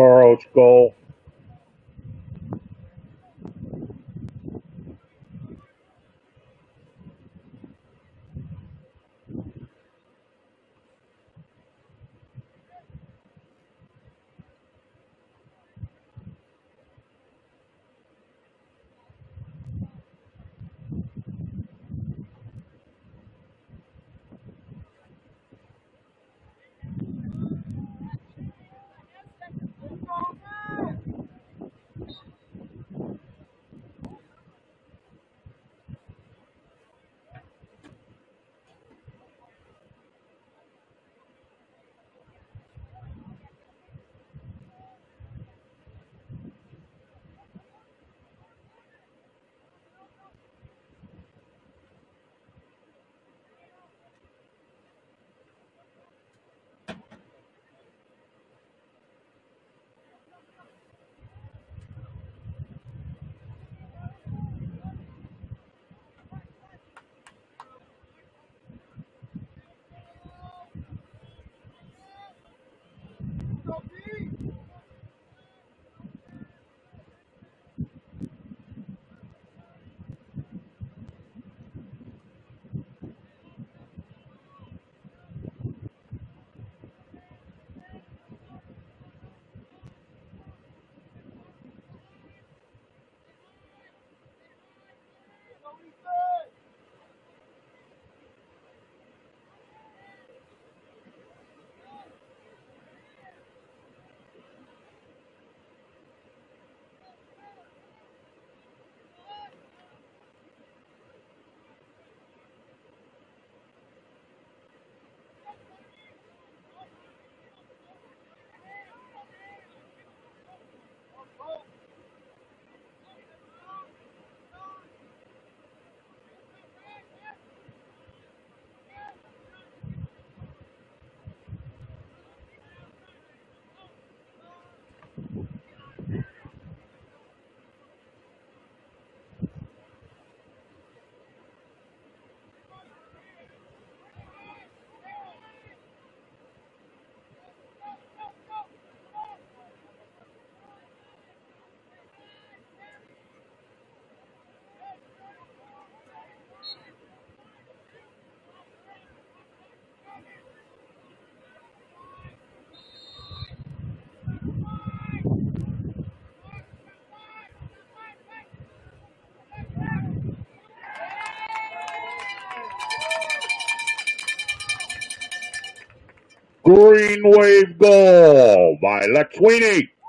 Toros goal. Green Wave goal by LaQueenie. The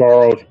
Toros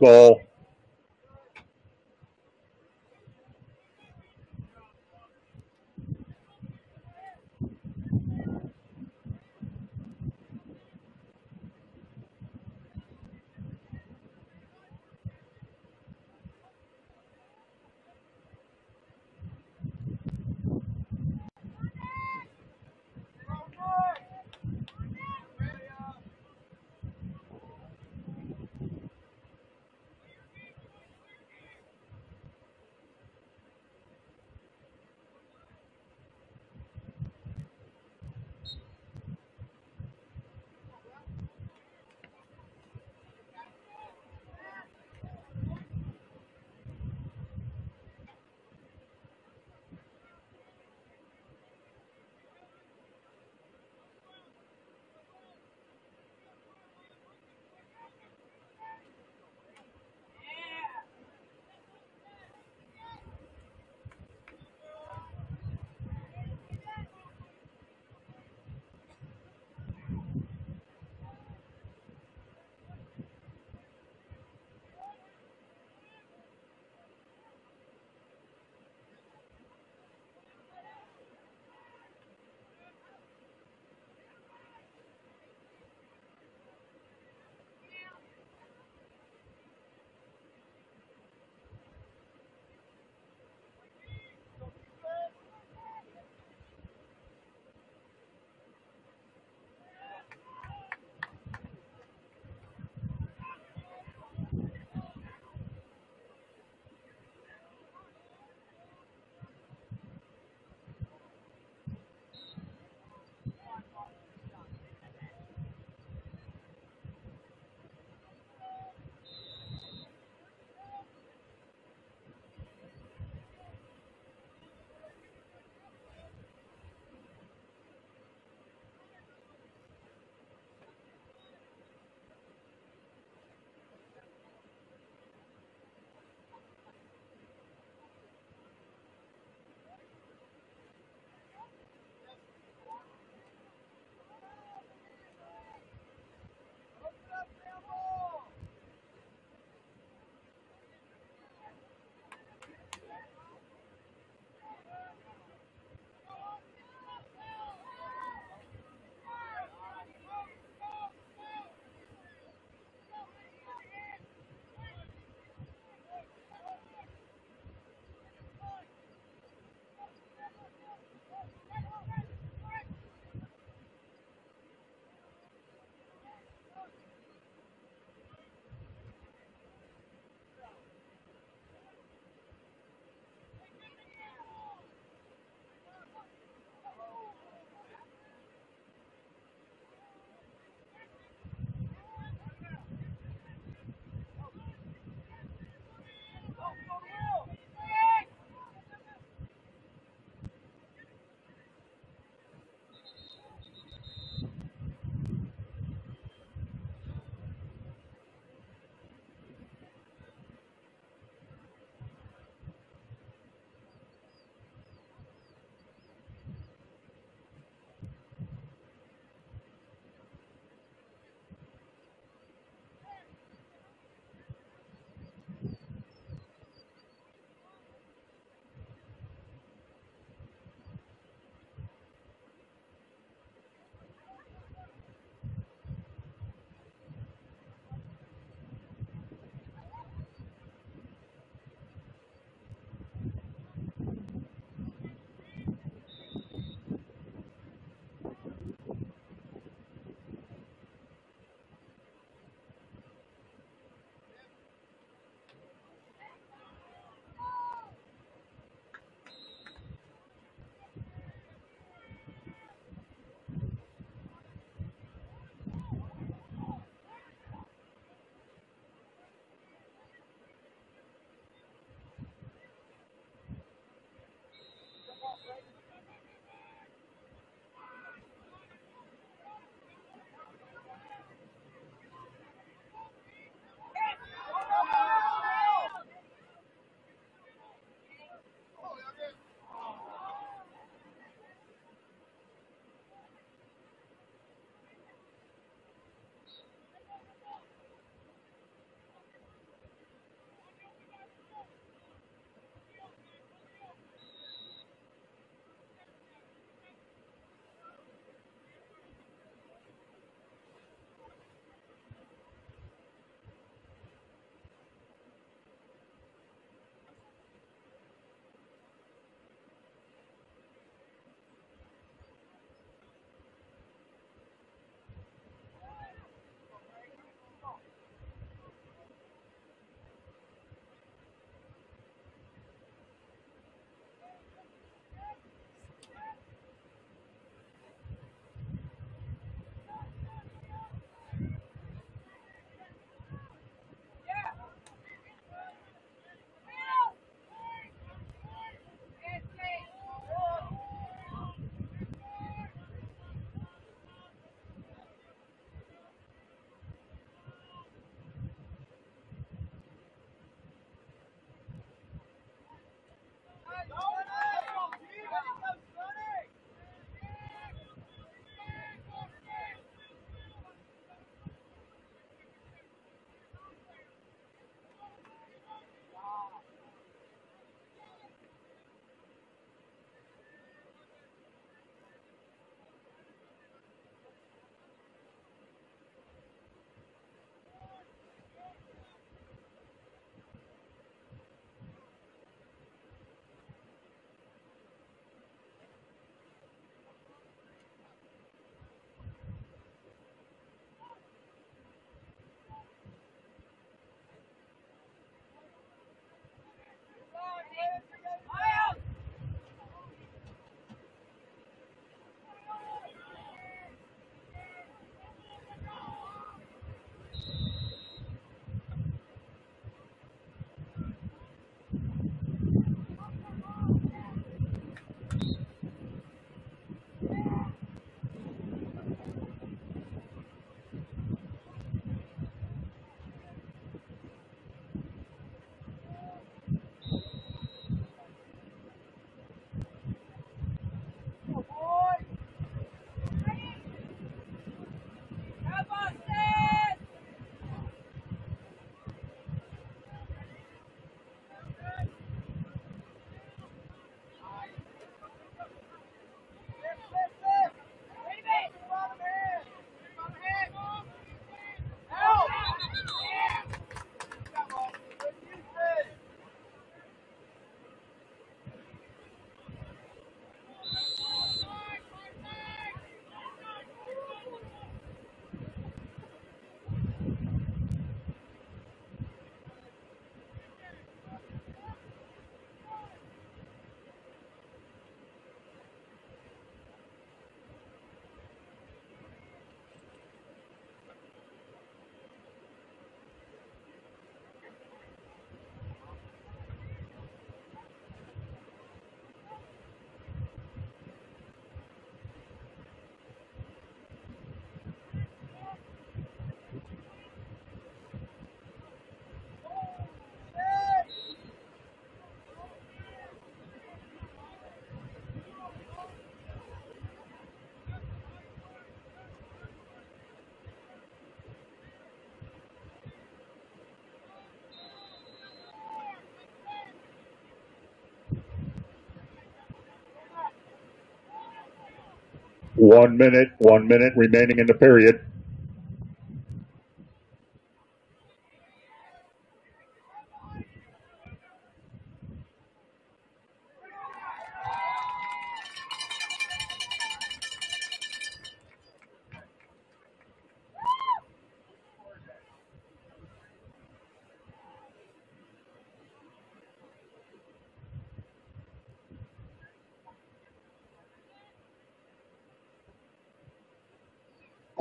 One minute, one minute remaining in the period.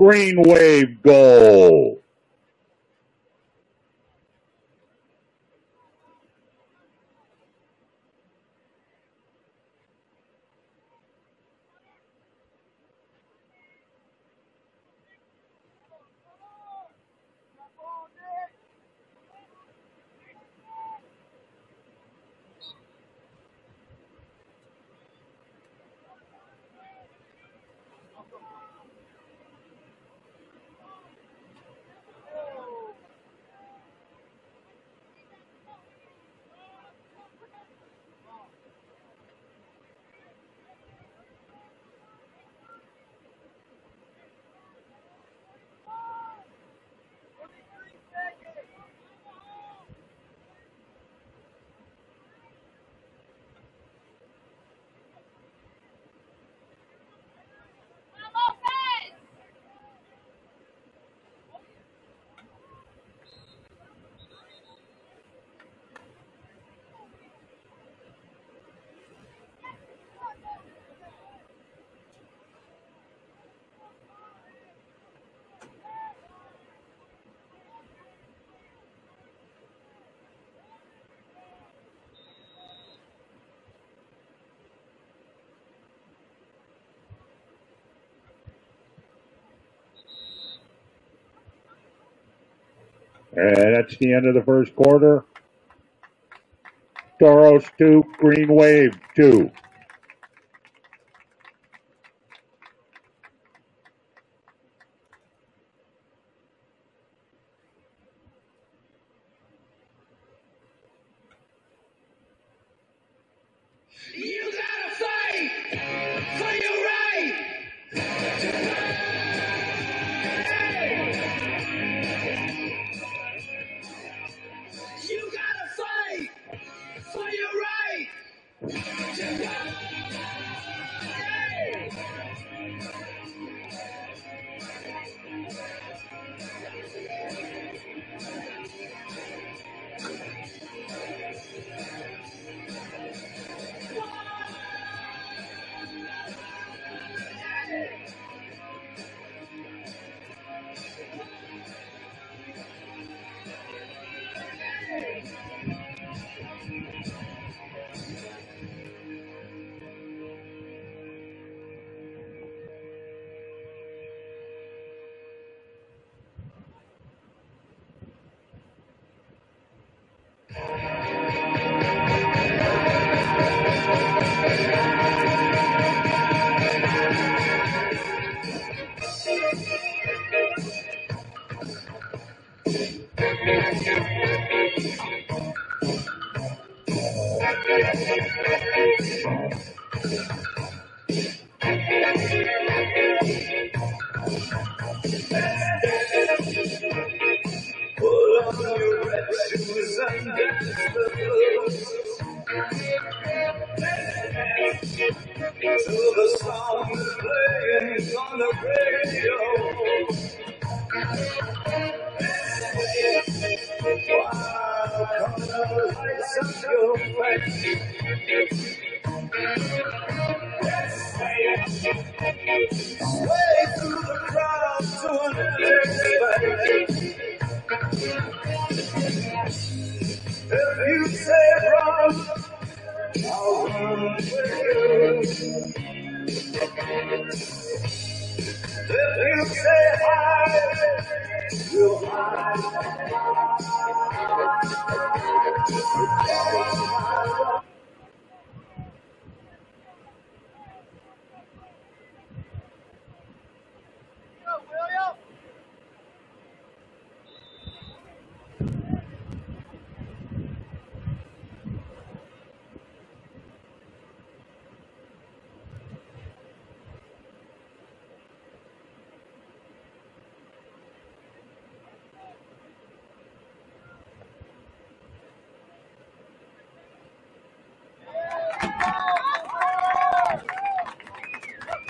Greenwave goal. And that's the end of the first quarter. Toros 2, Green Wave 2.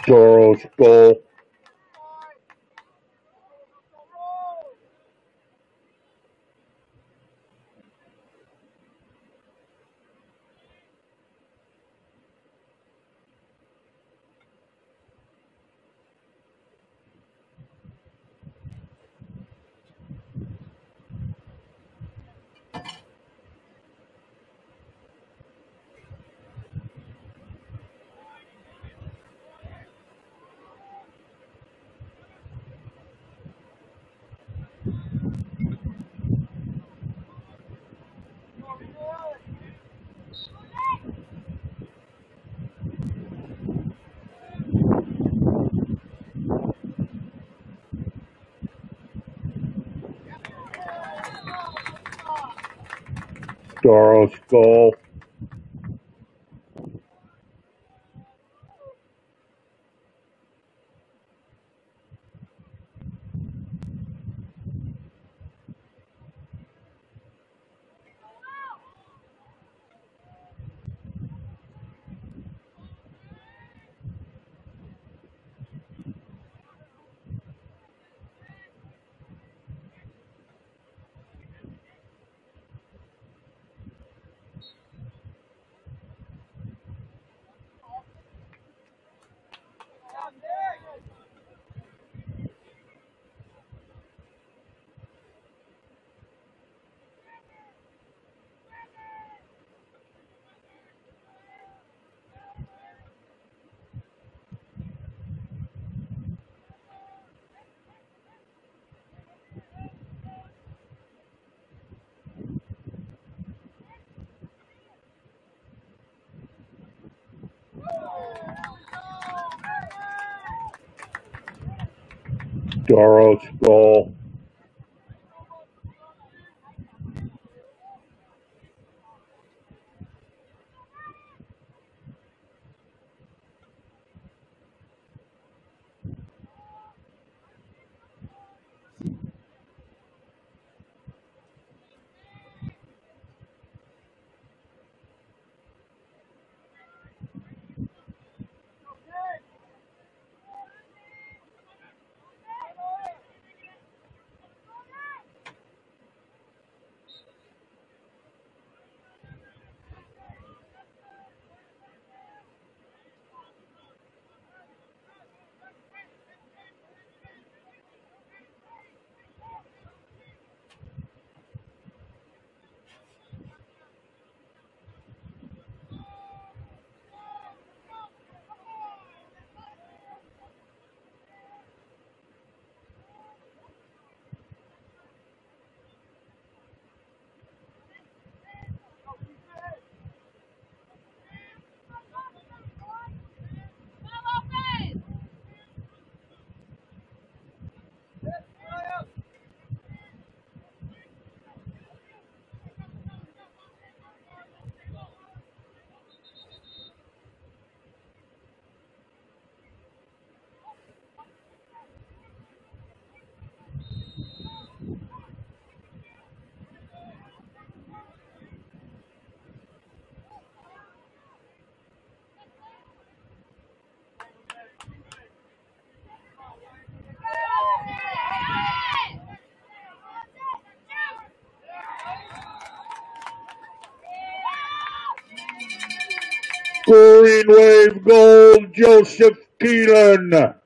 Goal. Toros goal. Toros Toros goal. Green Wave Gold, Joseph Keelan.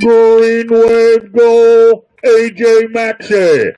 Green Wave goal, AJ Maxey.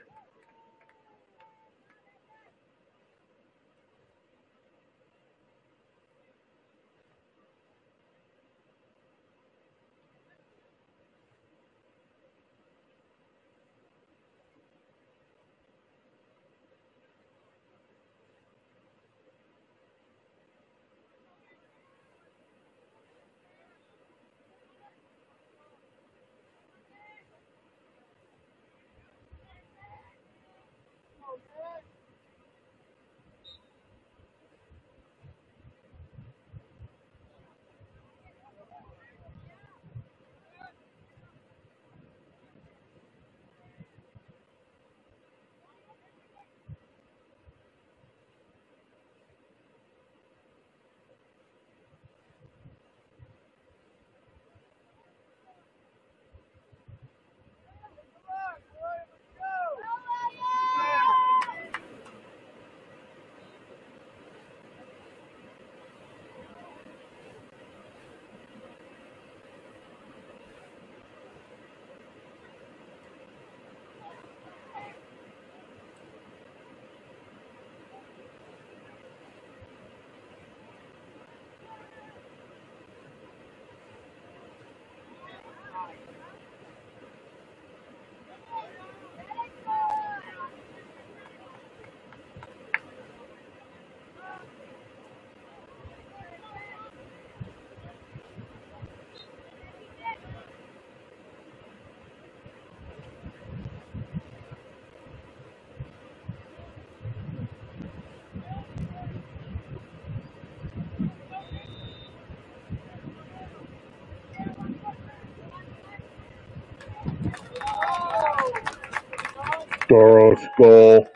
Toros goal.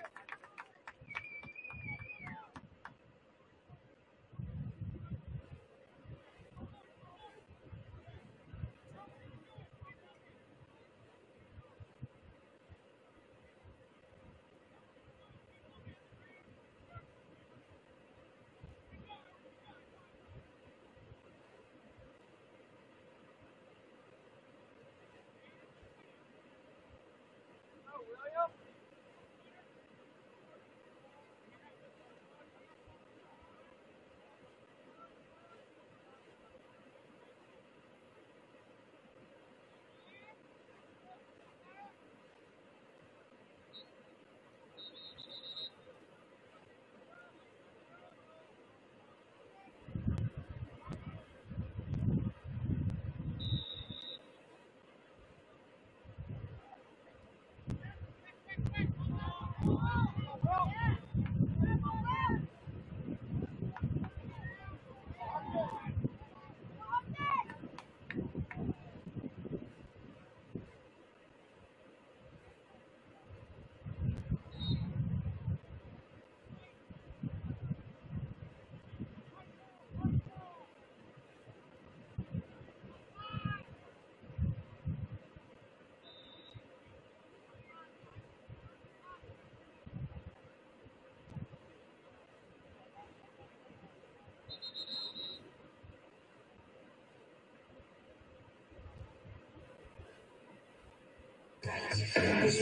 Toros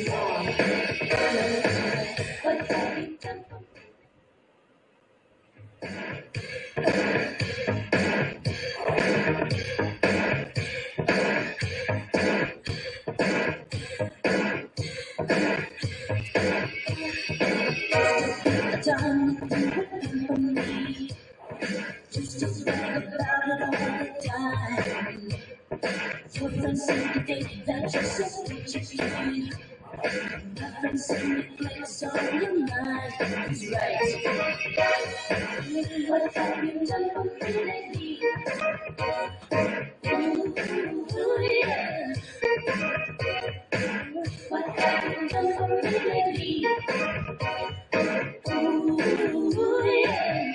goal. done It plays on your mind. Right. What have you done for me lately? Ooh, yeah. What have you done for me lately? Ooh, yeah.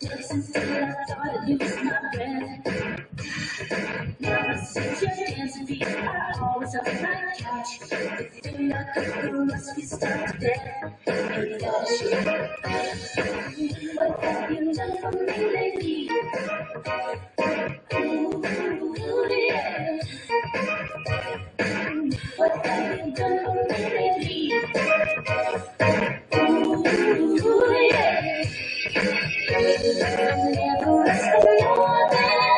Dancing till I thought lose my breath. Now I see you Ooh, yeah. Never asked for more than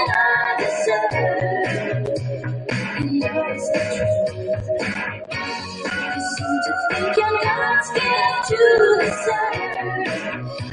seem to think you're not scared to deserve.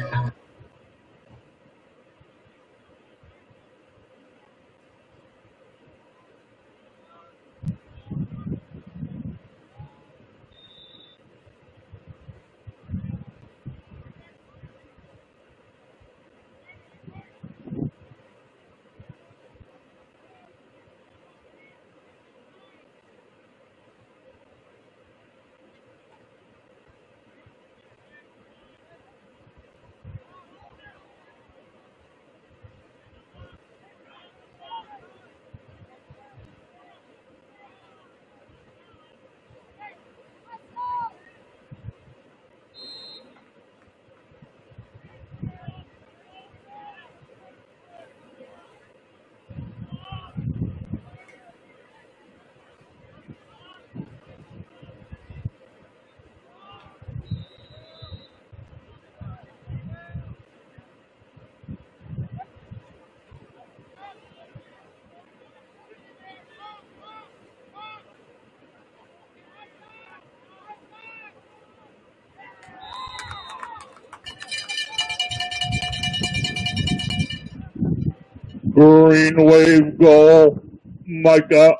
Green wave goal. Micah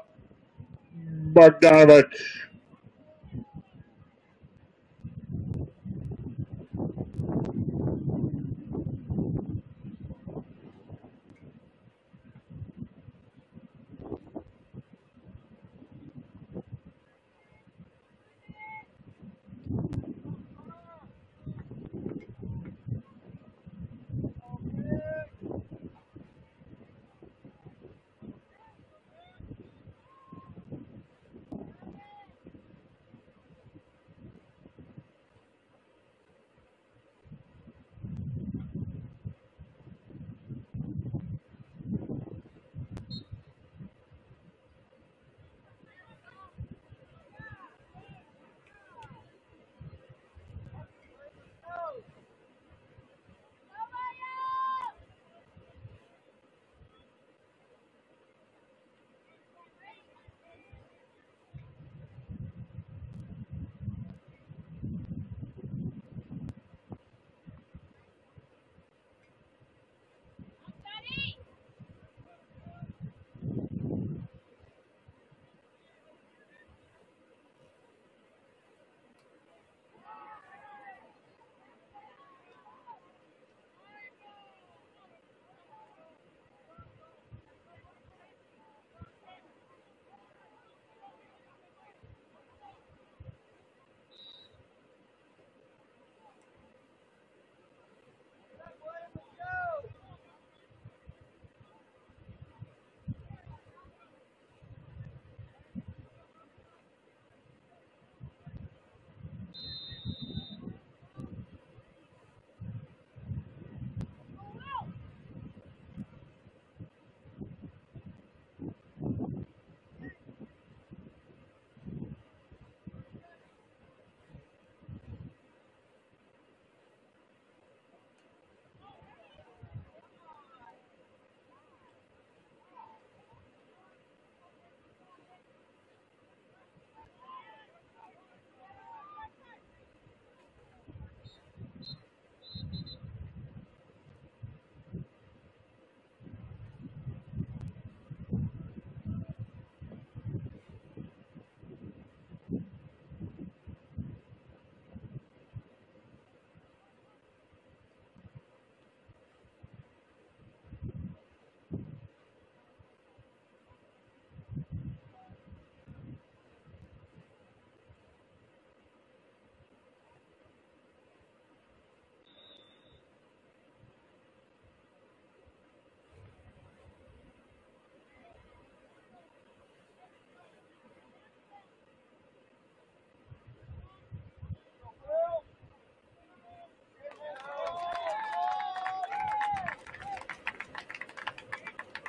Bogdanovich.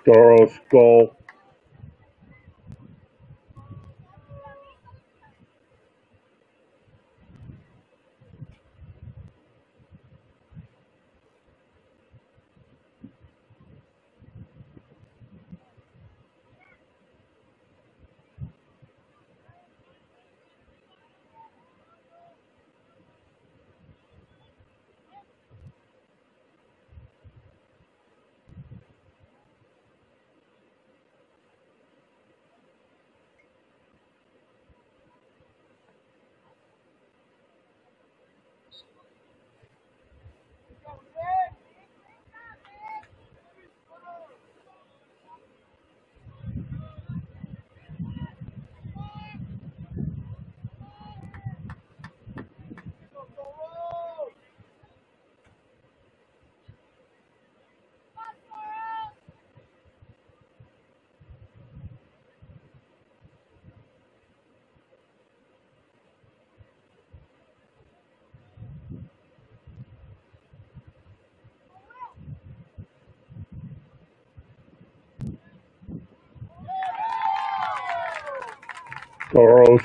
Toros goal.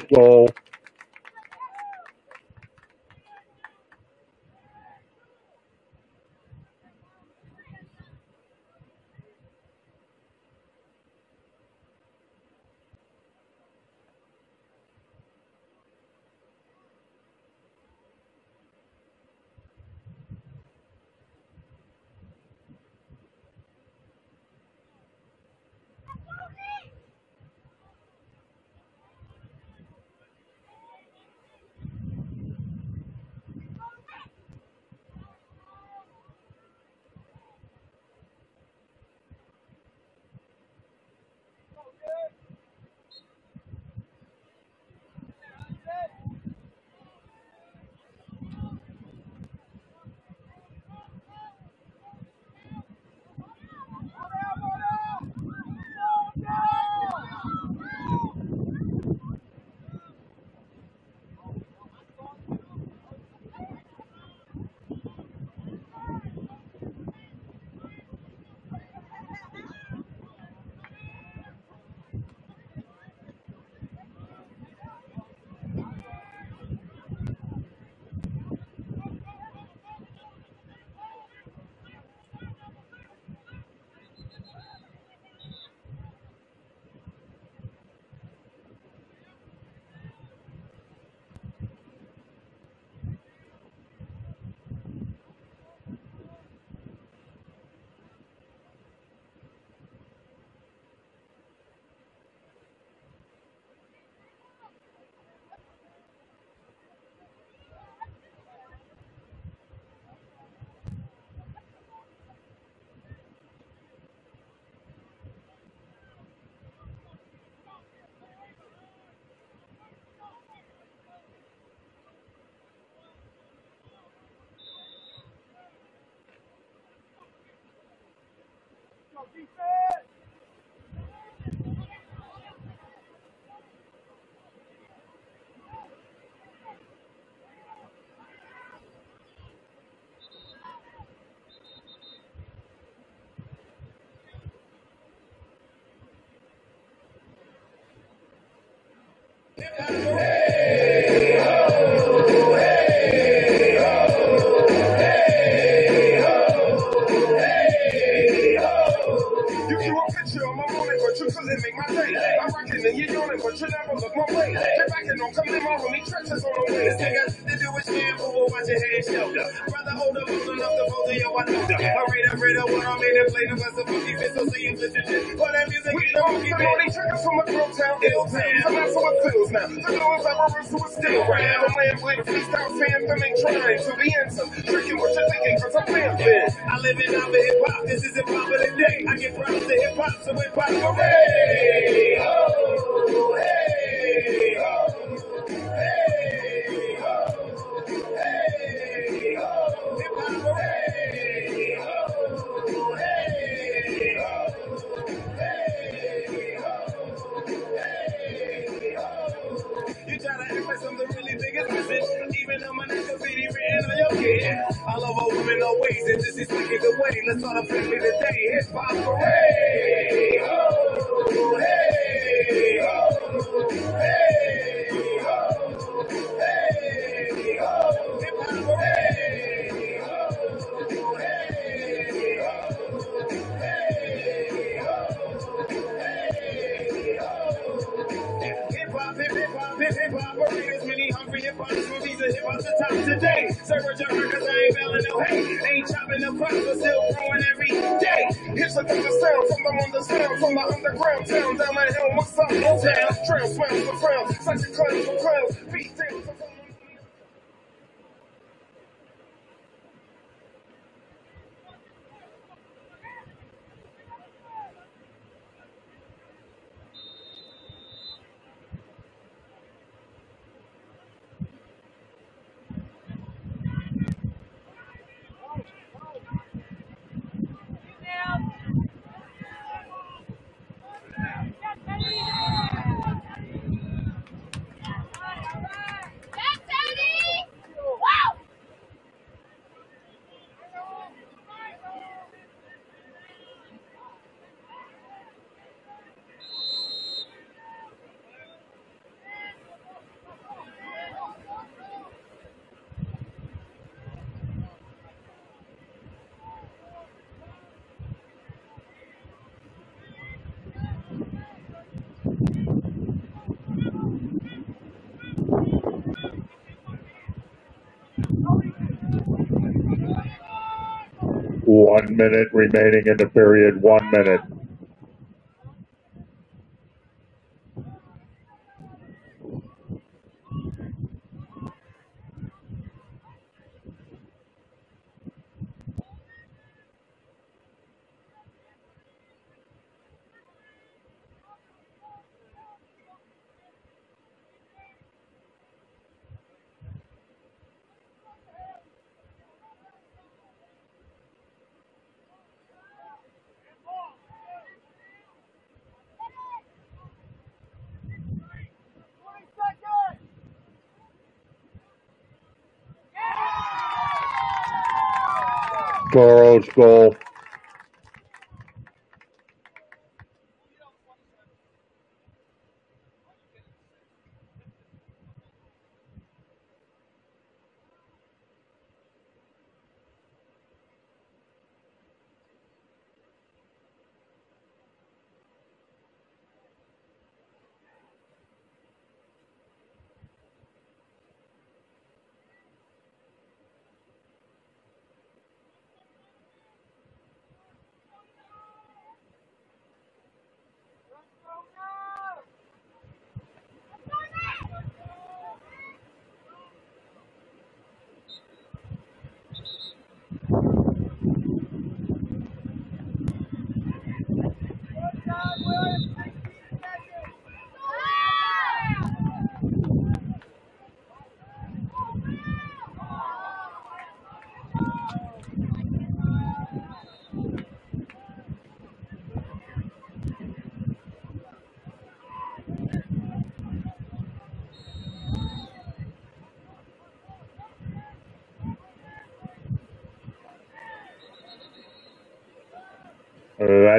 Toro Skull. You Get don't in my room, me trenches on the way. This got to do with shampoo, or watch your head shoulder. Brother, hold up, hold enough to hold yo, I. I read up, read up, what I'm in and play the best of so say you listen to But that music the funky bit. All these triggers from a throat town, ill town. So that's how it feels now. The of a roof who is still round. I'm laying with a freestyle anthem ain't trying to be handsome. Tricking what you're thinking, cause I'm family. I live in out hip hop, this is hip hop of the day. I get props to hip hop, so hip hop, hooray! Hip A different sound from the underground, from the underground town down the hill. What's up, Motown? Trail smiles for crowns, such a clown for crowns. Beat down for One minute remaining in the period. One minute. Toros goal.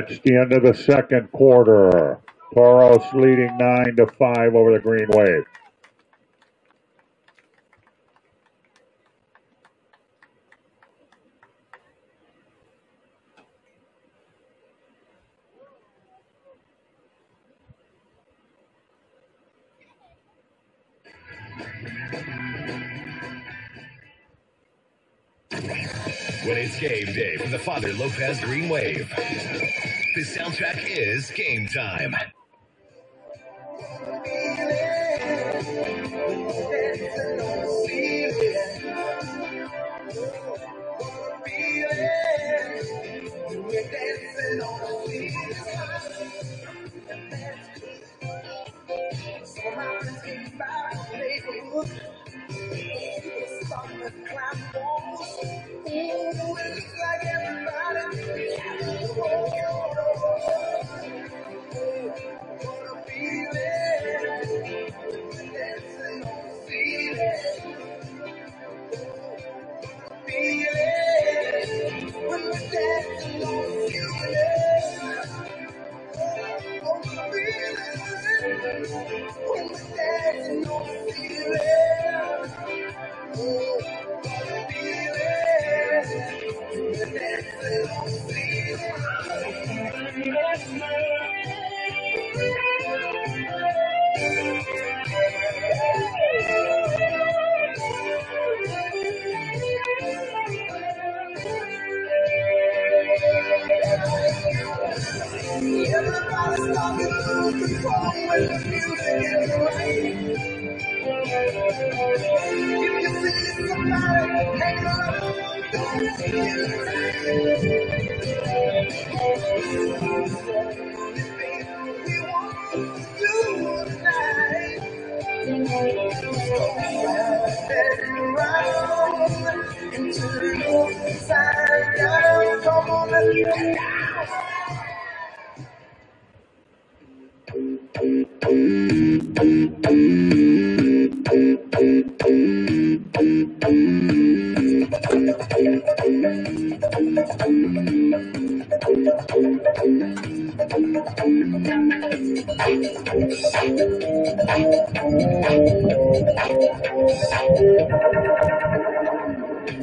That's the end of the second quarter. Toros leading nine to five over the Green Wave. Father Lopez Green Wave, the soundtrack is game time.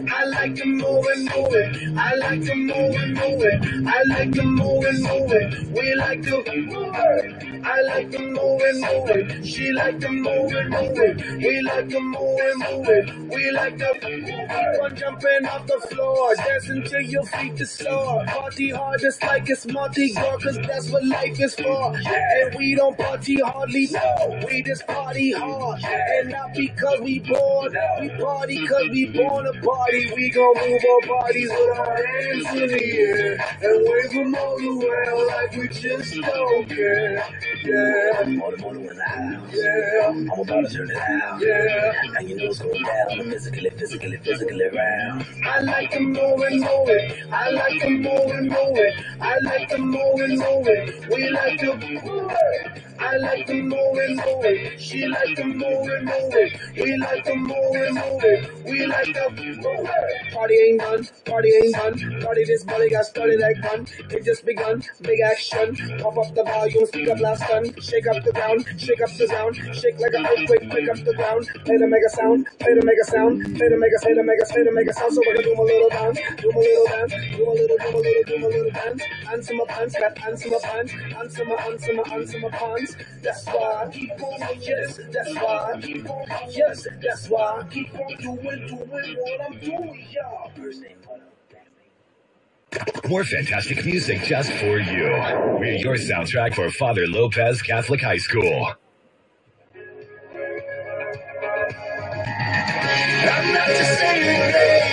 I like to move and move it. I like to move and move it. I like to move and move it. We like to move. I like to move and move it. She like to move and move it. We like to move and move it. We like to keep on jumping off the floor. Dancing till your feet are sore. Party hard just like it's Mardi Gras, cause that's what life is for. And we don't party hardly, no. We just party hard. And not because we bored. We party cause we born to party. We gon' move our bodies with our hands in the air. And wave them all around like we just don't care. I like to move and move it. I like to move and move it. I like to move and move it. We like to move it. I like to move and move it. She like to move and move it. We like to move and move it. We like to move it. Party ain't done. Party ain't done. Party this body got started like fun. It just begun. Big action. Pump up the volume. Speak up last done. Shake up the ground. Shake up the ground. Shake like an earthquake. Pick up the ground. Play to make a sound. Play to make a sound. Play to make a play to make a play to make a sound. So we're gonna do my little dance. Do my little dance. Do my little, do my little, do my little dance. Answer my pants. Got answer my pants. Answer my, answer my, answer my pants. That's why I keep on. Yes. That's why I keep on. Yes. That's why I keep on doing, doing what I'm doing, y'all. First name? More fantastic music just for you. We're your soundtrack for Father Lopez Catholic High School. I'm not just saying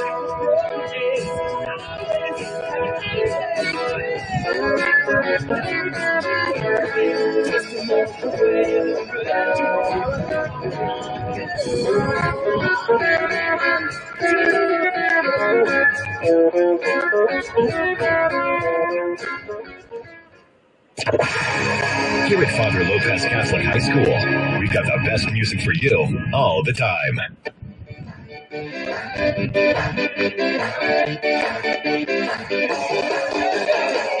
Here at Father Lopez Catholic High School, we've got the best music for you all the time. Thank you.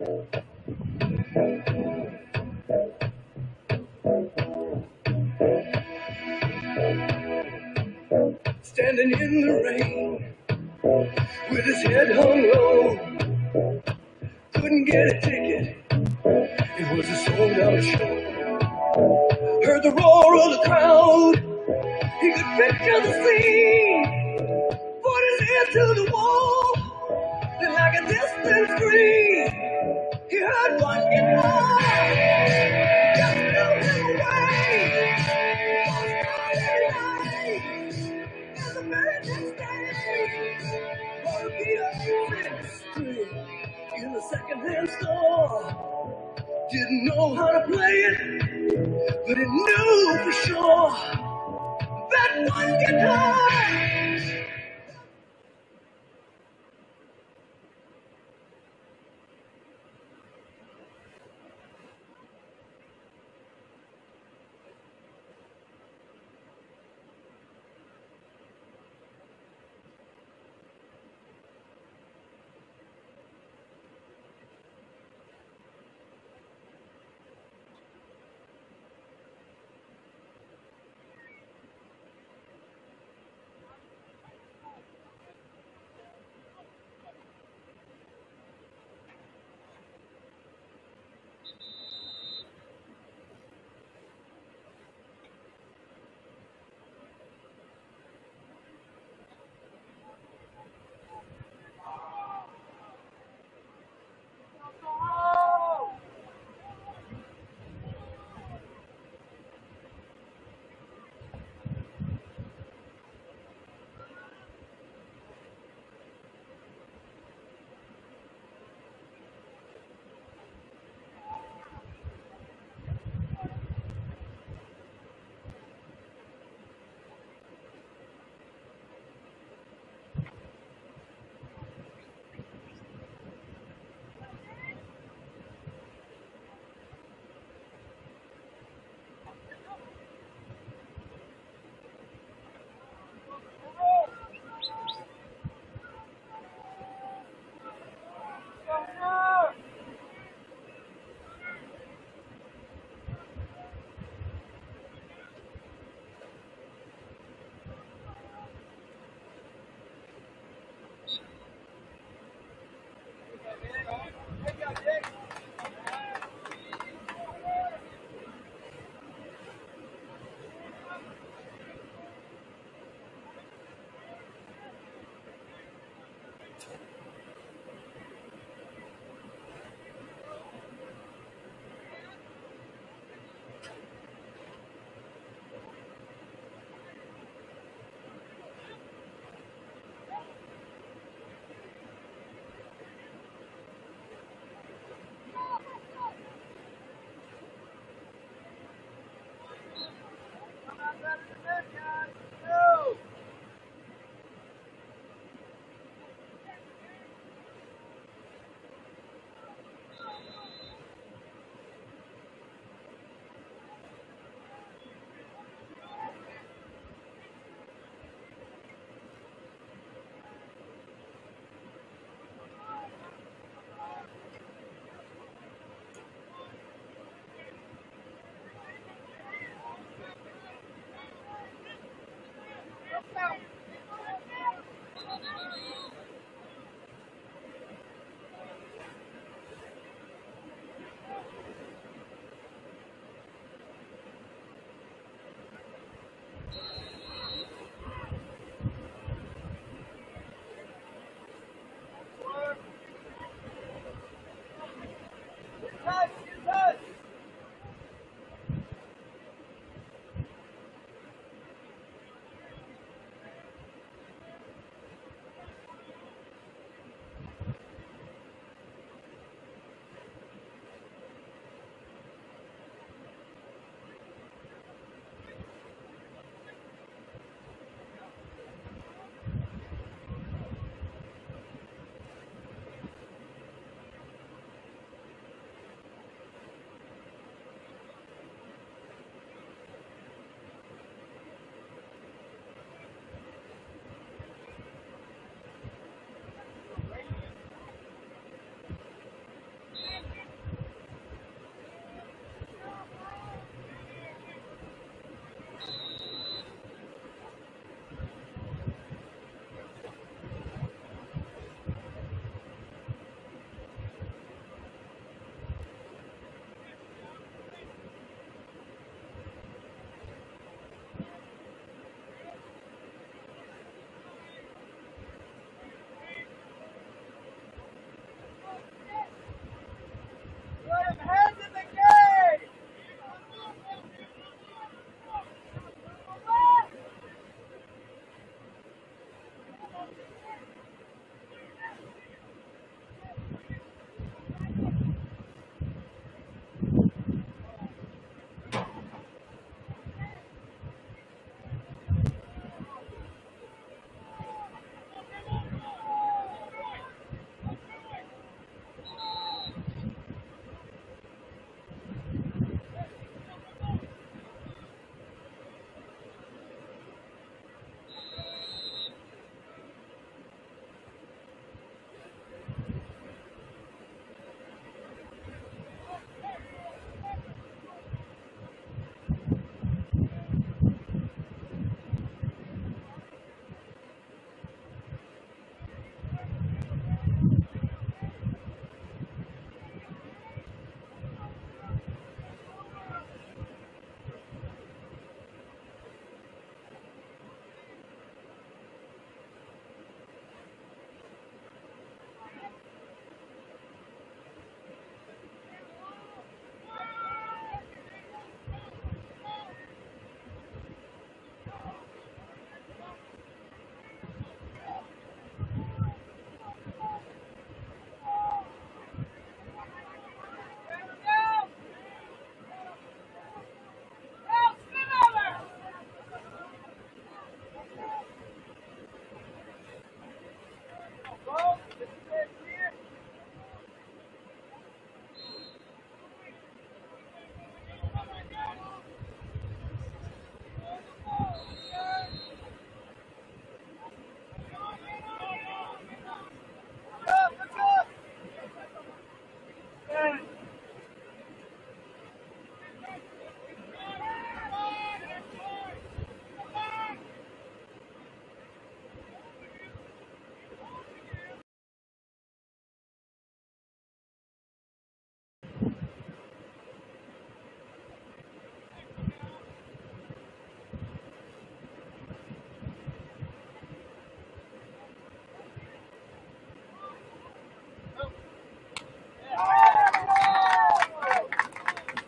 Standing in the rain with his head hung low. Couldn't get a ticket. It was a sold out show. Heard the roar of the crowd. He could picture the scene. Put his ear to the wall. Like a distant scream, he heard one. Just blew him away. Night. The very next day, in second-hand store. Didn't know how to play it, but he knew for sure that one guitar.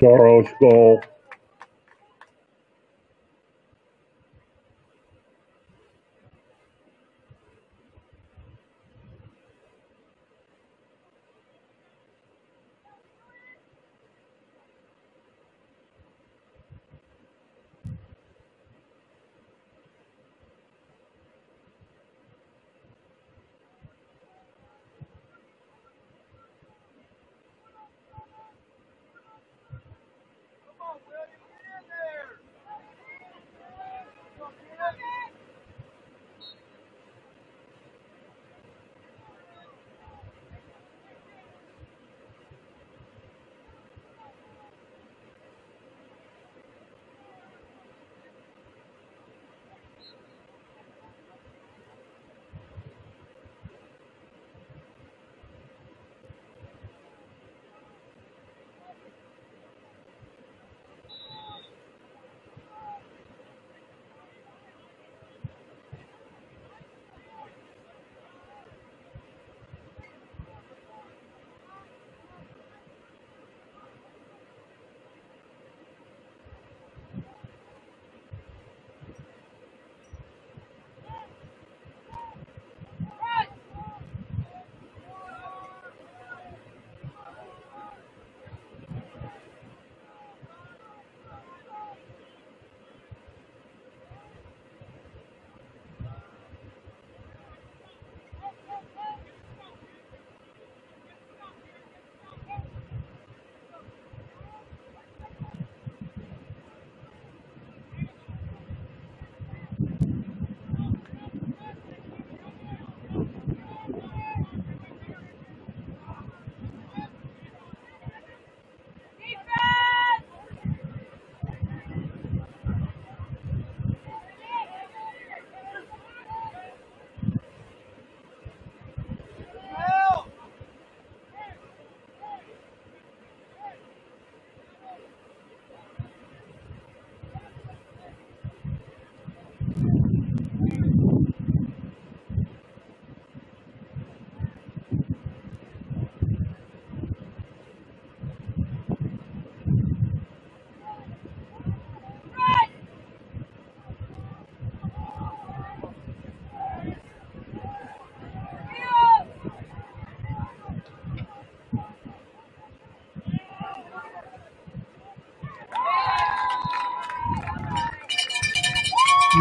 Goal. Green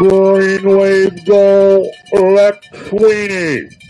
Wave goal, Lex Sweeney.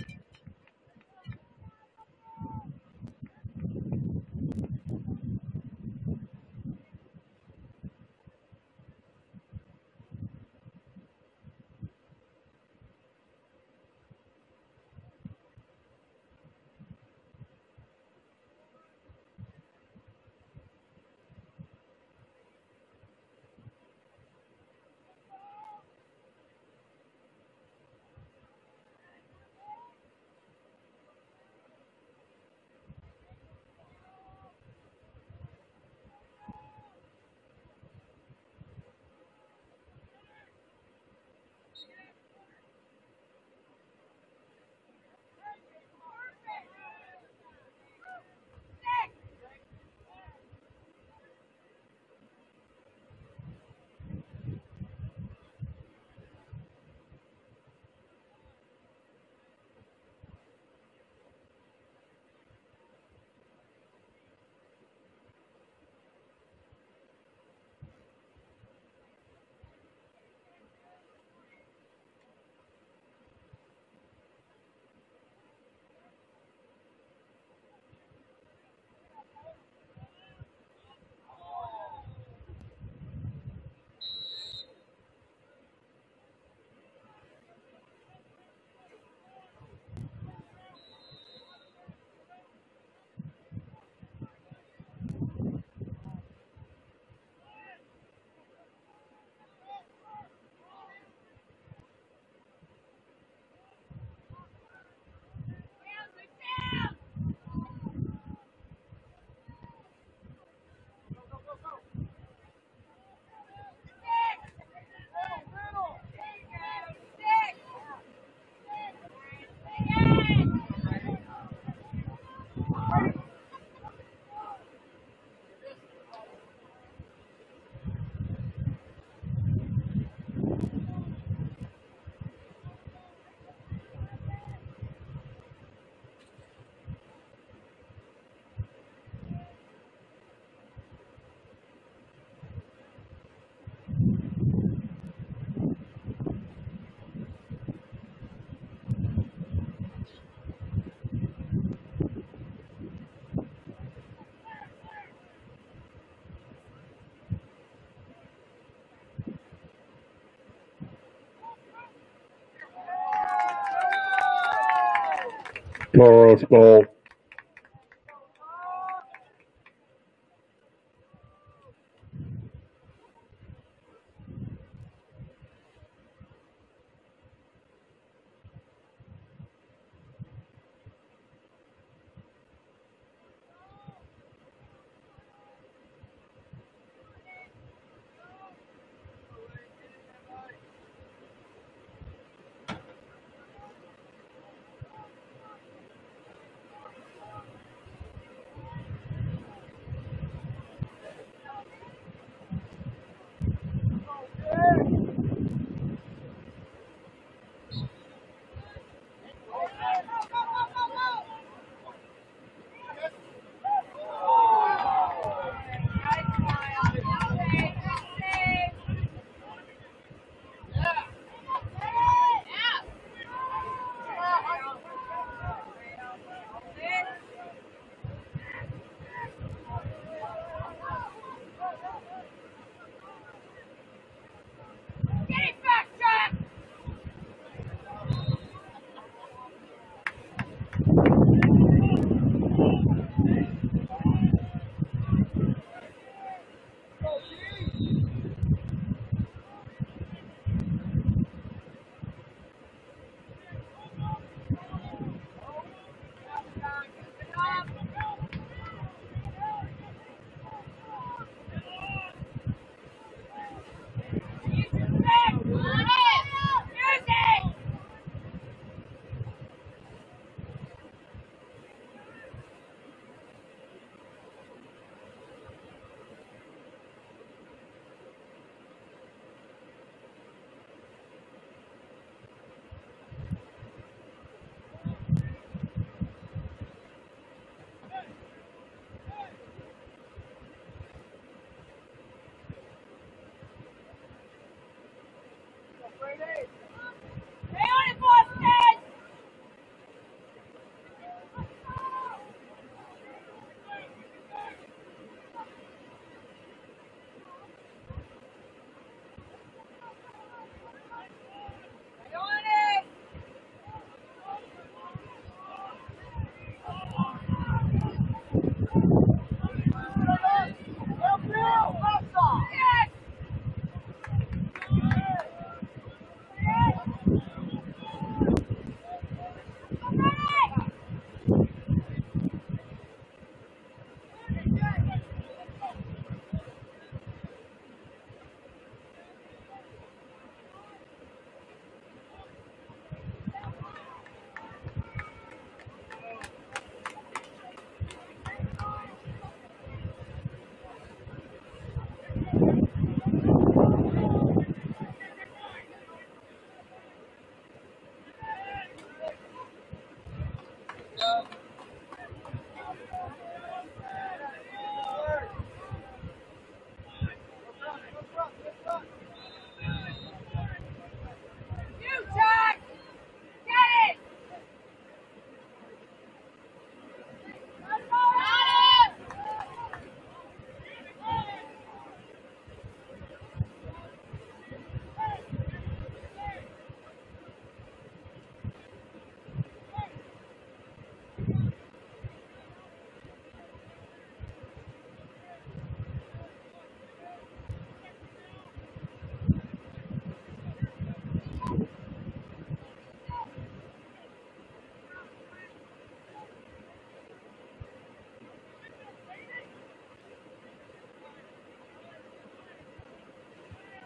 Toros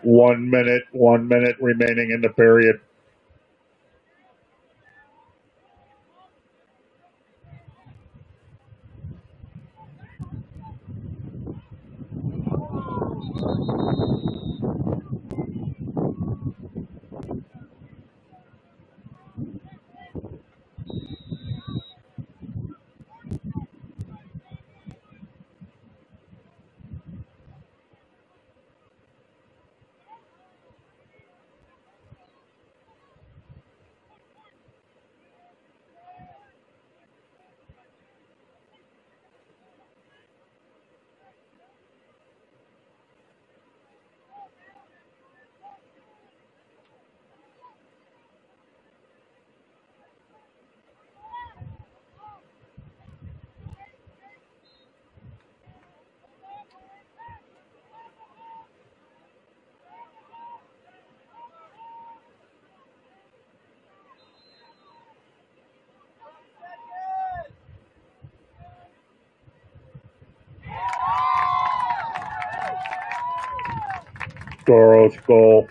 one minute, one minute remaining in the period. Toros goal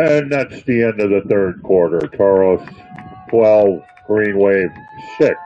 And that's the end of the third quarter. Toros 12, Green Wave 6.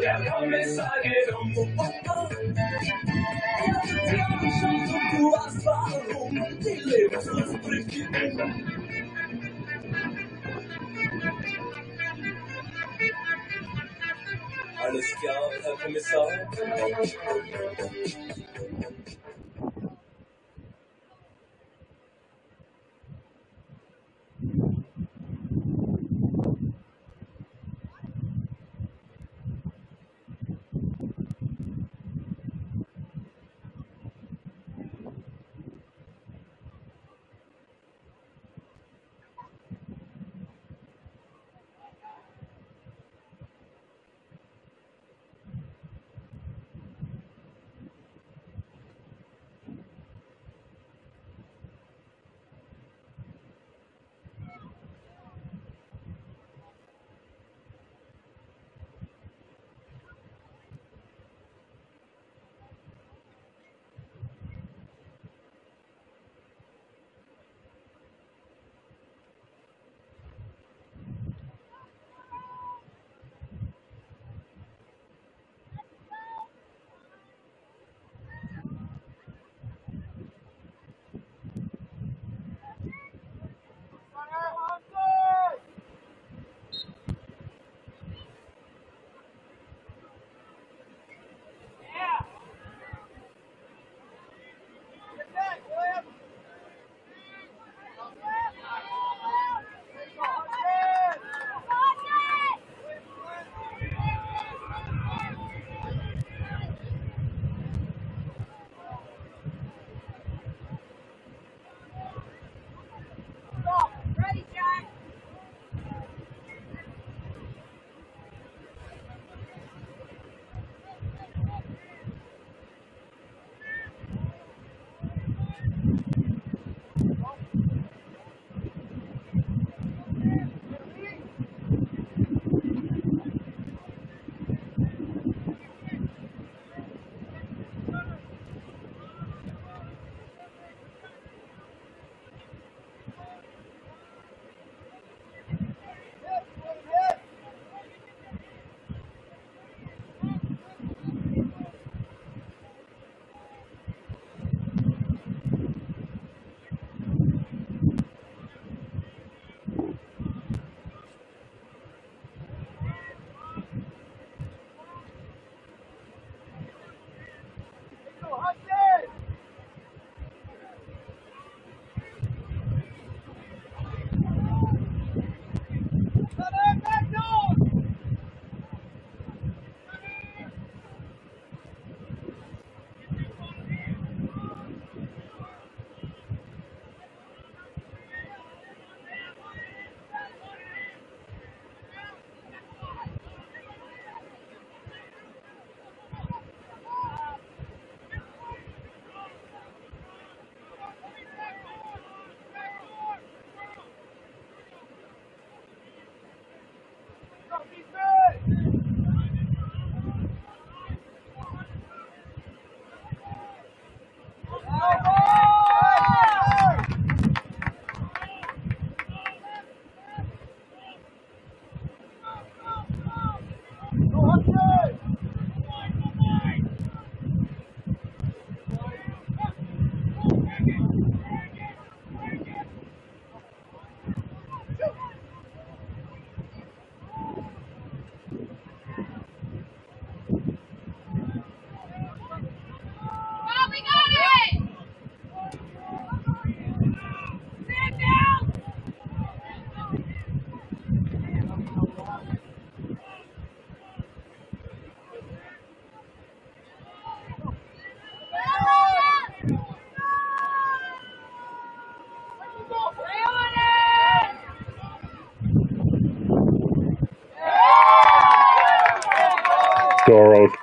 der Kommissar geht um. Er hat die Augen schon und du hast warum. Die Lebensluft bricht die Bindung. Alles klar, Herr Kommissar.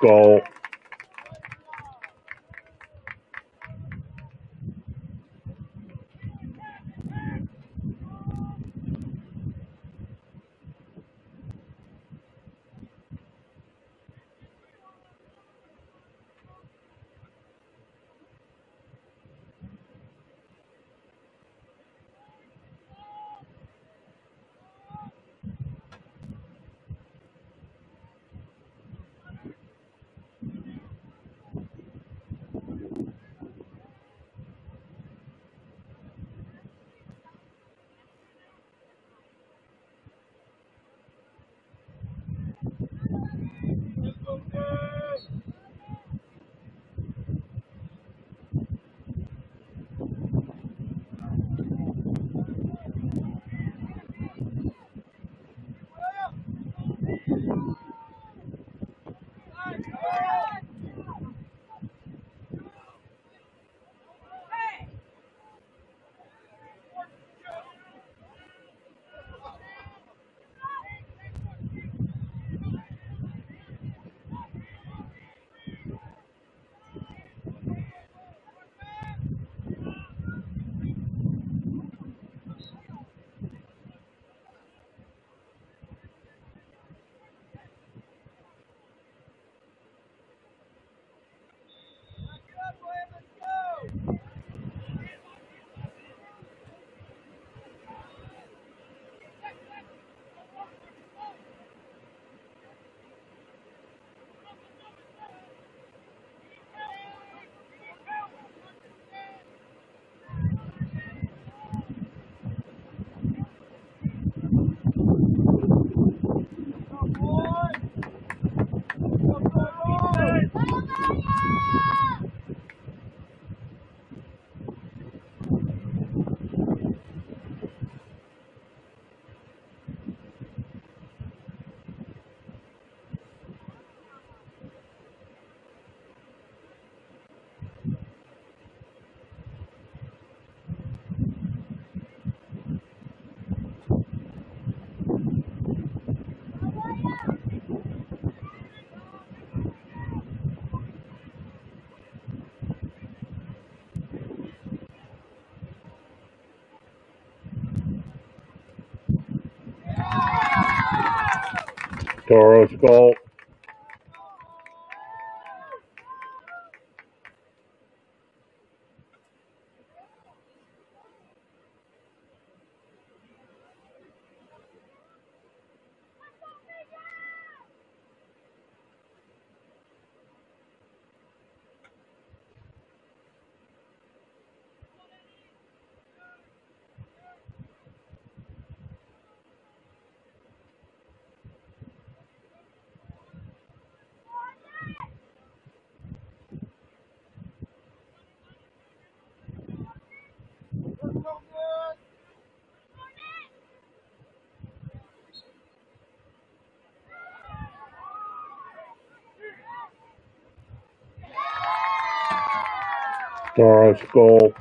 Goal. Toros Toros goal.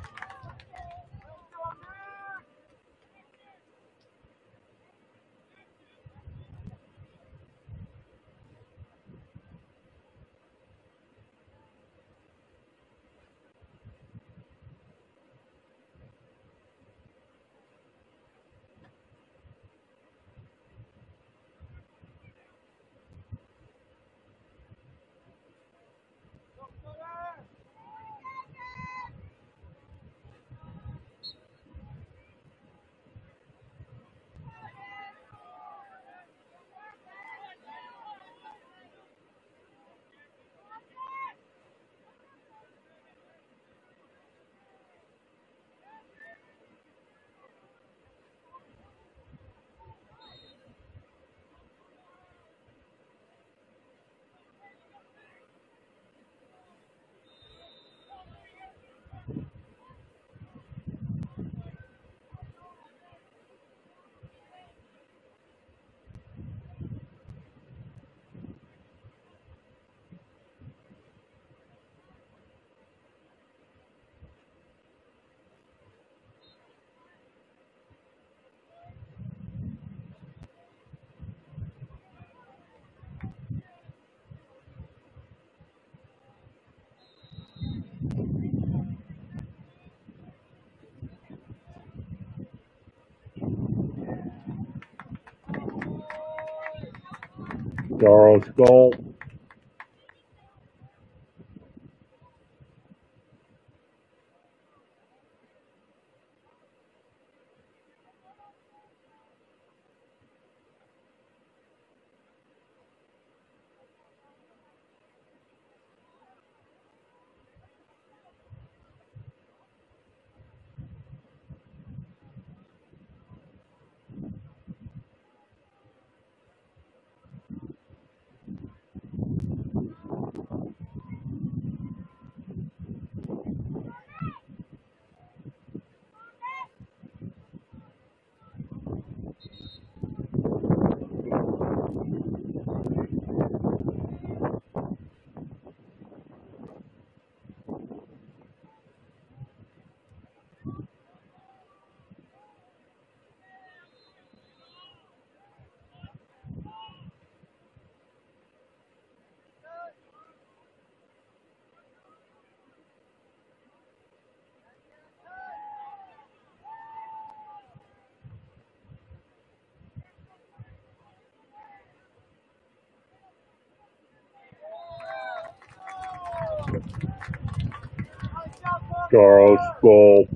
Toros goal. Toros goal.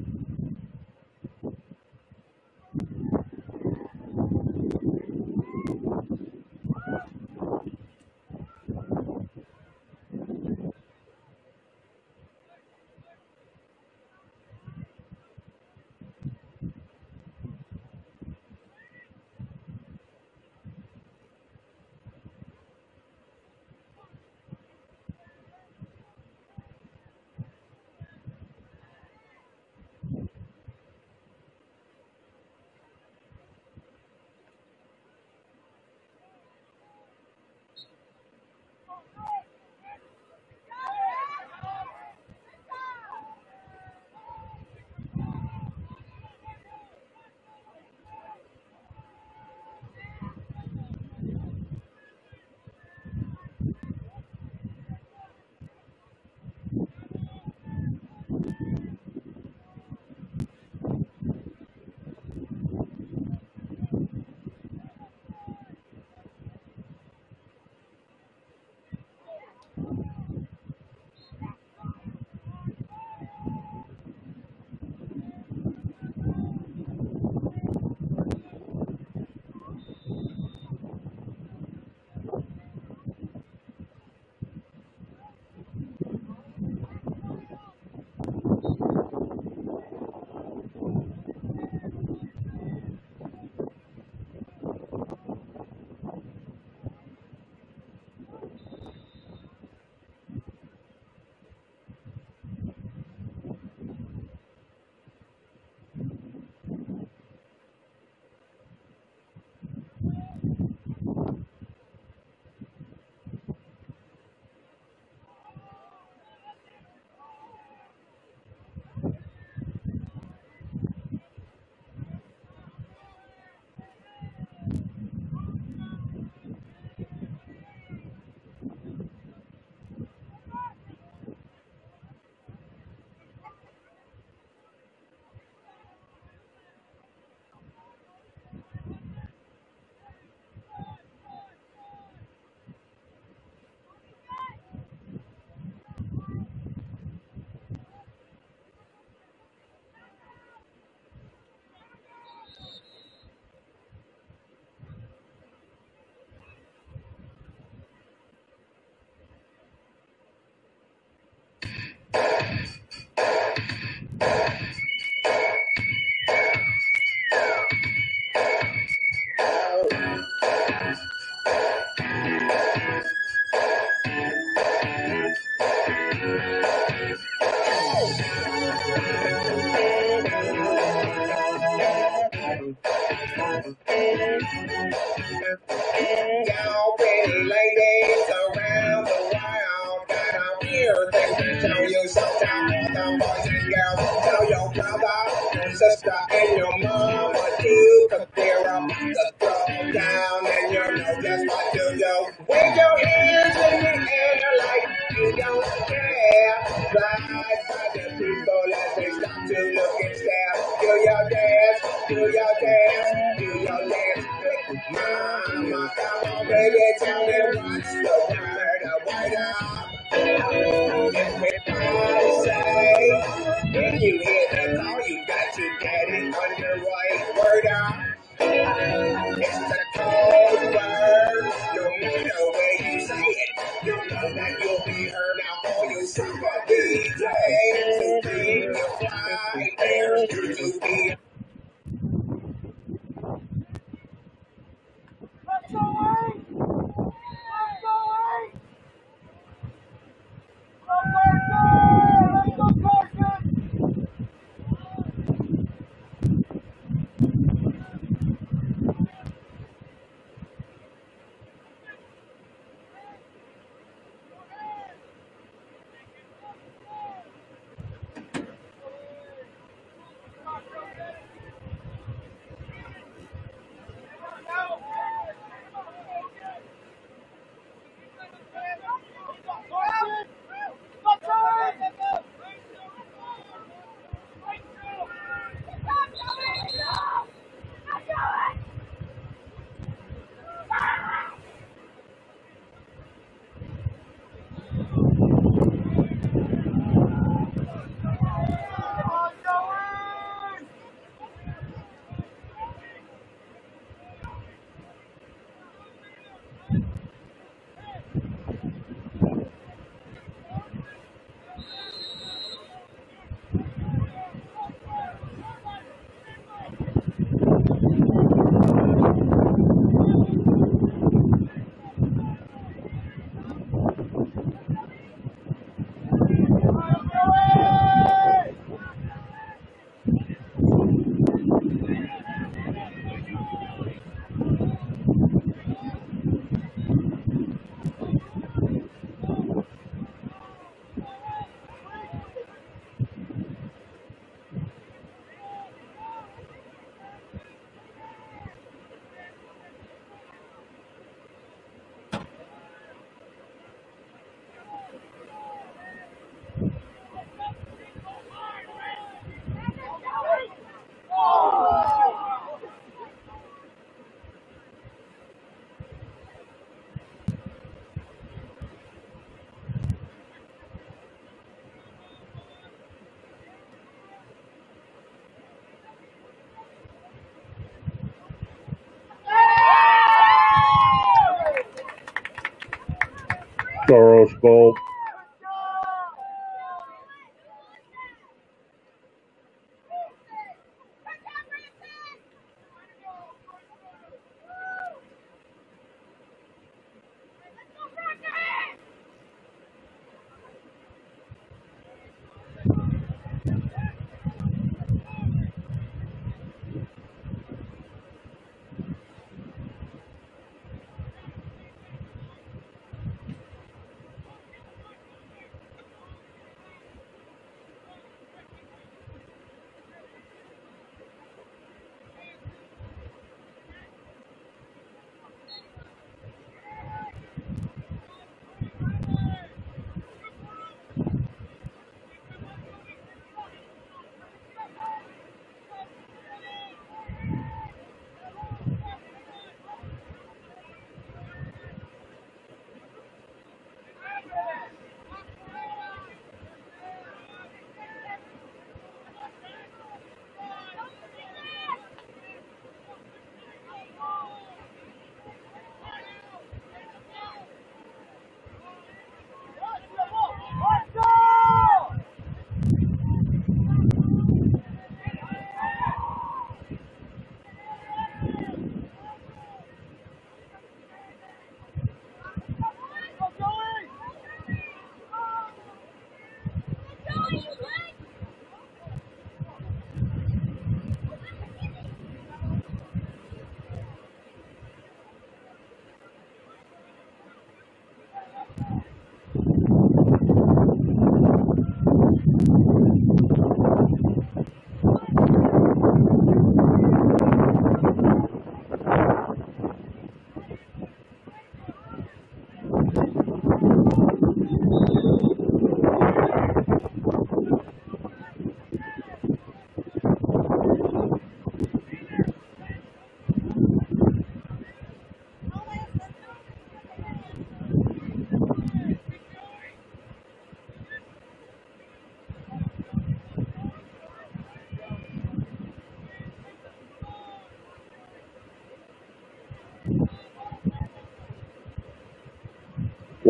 Toros Bolt.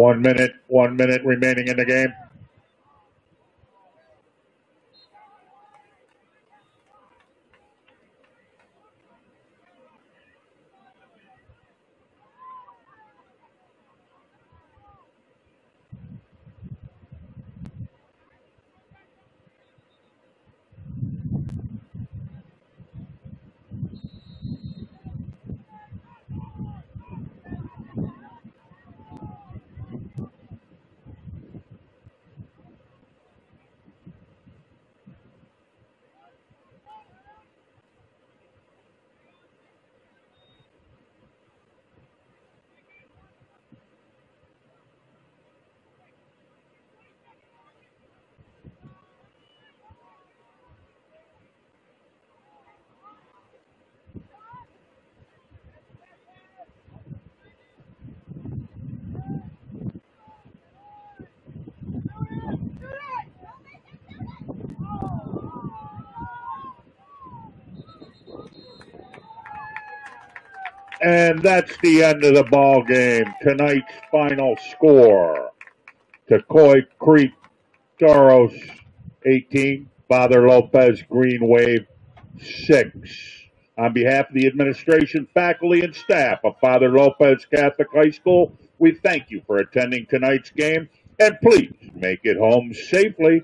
One minute, one minute remaining in the game. And that's the end of the ball game. Tonight's final score: Tocoi Creek Toros 18, Father Lopez Green Wave 6. On behalf of the administration, faculty, and staff of Father Lopez Catholic High School, we thank you for attending tonight's game and please make it home safely.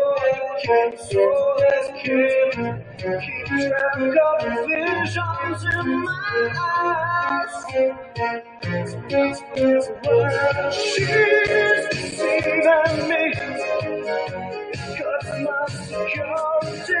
She's deceiving me. Cause my security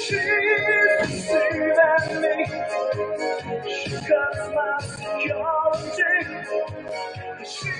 She's deceiving me. She cuts my security. She